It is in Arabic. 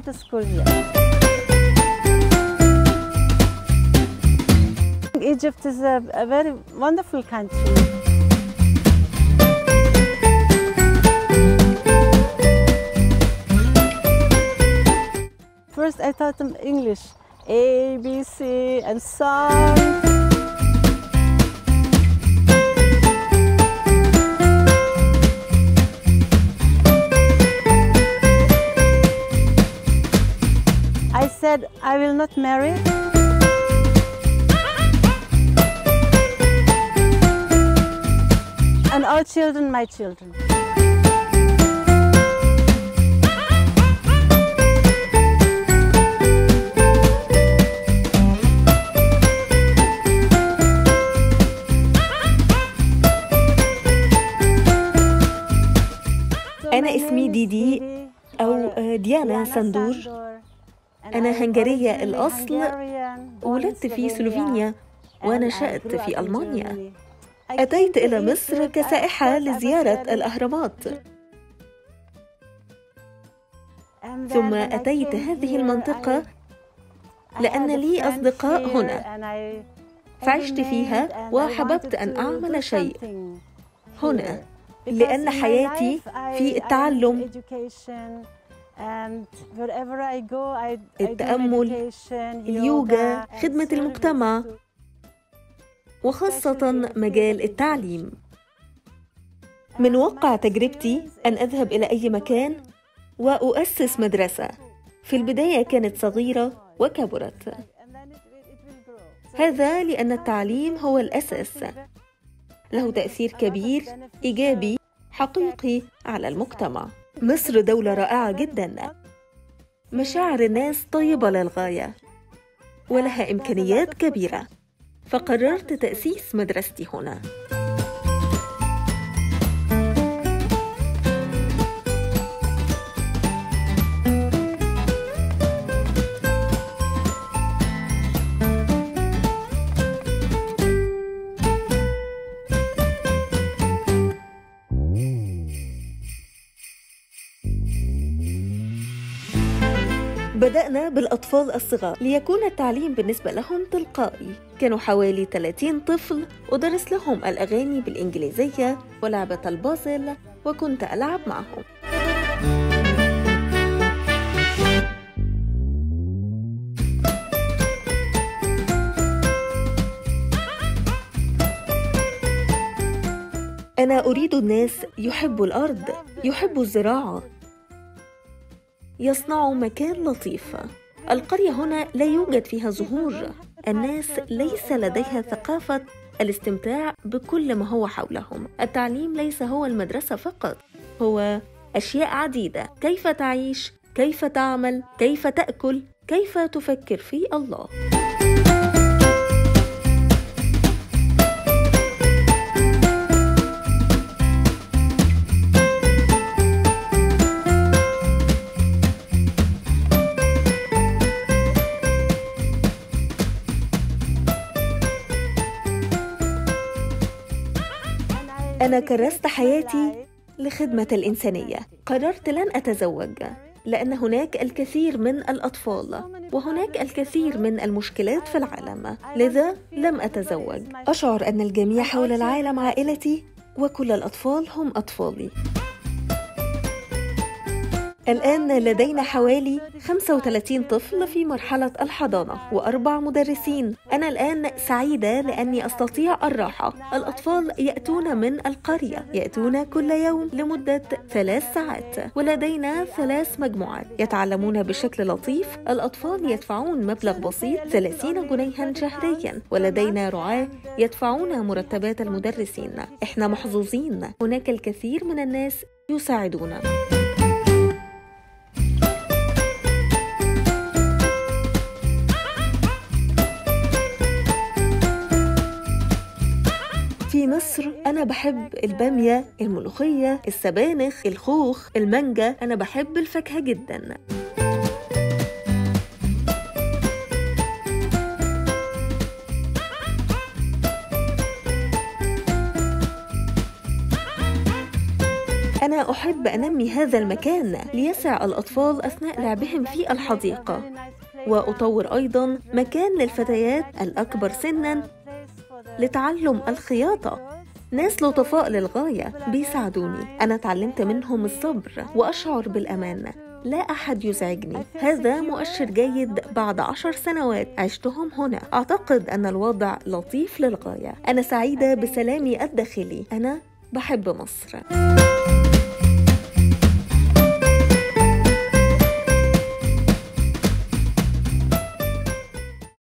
started school here. Egypt is a, a very wonderful country. First, I taught them English, A, B, C, and song. said, I will not marry. And all children, my children. أنا اسمي ديدي أو ديانا سندور أنا هنغارية الأصل ولدت في سلوفينيا ونشأت في ألمانيا. أتيت إلى مصر كسائحة لزيارة الأهرامات. ثم أتيت هذه المنطقة لأن لي أصدقاء هنا. فعشت فيها وحببت أن أعمل شيء هنا. لأن حياتي في التعلم التأمل اليوجا خدمة المجتمع وخاصة مجال التعليم. من واقع تجربتي أن أذهب إلى أي مكان وأؤسس مدرسة. في البداية كانت صغيرة وكبرت. هذا لأن التعليم هو الأساس. له تأثير كبير إيجابي حقيقي على المجتمع. مصر دولة رائعة جدا. مشاعر الناس طيبة للغاية ولها إمكانيات كبيرة. فقررت تأسيس مدرستي هنا. بدأنا بالأطفال الصغار ليكون التعليم بالنسبة لهم تلقائي. كانوا حوالي 30 طفل أدرس لهم الأغاني بالإنجليزية ولعبة البازل وكنت ألعب معهم. أنا أريد الناس يحبوا الأرض يحبوا الزراعة يصنعوا مكان لطيف. القرية هنا لا يوجد فيها زهور. الناس ليس لديها ثقافة الاستمتاع بكل ما هو حولهم. التعليم ليس هو المدرسة فقط هو أشياء عديدة. كيف تعيش؟ كيف تعمل؟ كيف تأكل؟ كيف تفكر في الله؟ أنا كرست حياتي لخدمة الإنسانية. قررت لن أتزوج لأن هناك الكثير من الأطفال وهناك الكثير من المشكلات في العالم. لذا لم أتزوج. أشعر أن الجميع حول العالم عائلتي وكل الأطفال هم أطفالي. الآن لدينا حوالي 35 طفل في مرحلة الحضانة وأربع مدرسين. أنا الآن سعيدة لأني أستطيع الراحة. الأطفال يأتون من القرية. يأتون كل يوم لمدة ثلاث ساعات. ولدينا ثلاث مجموعات. يتعلمون بشكل لطيف. الأطفال يدفعون مبلغ بسيط 30 جنيها شهريا. ولدينا رعاة يدفعون مرتبات المدرسين. إحنا محظوظين. هناك الكثير من الناس يساعدون. أنا بحب البامية الملوخية السبانخ الخوخ المانجا أنا بحب الفاكهة جدا. أنا أحب أنمي هذا المكان ليسع الأطفال أثناء لعبهم في الحديقة. وأطور أيضا مكان للفتيات الأكبر سنا لتعلم الخياطة. ناس لطفاء للغاية بيساعدوني. أنا تعلمت منهم الصبر وأشعر بالأمان. لا أحد يزعجني. هذا مؤشر جيد بعد عشر سنوات عشتهم هنا. أعتقد أن الوضع لطيف للغاية. أنا سعيدة بسلامي الداخلي. أنا بحب مصر.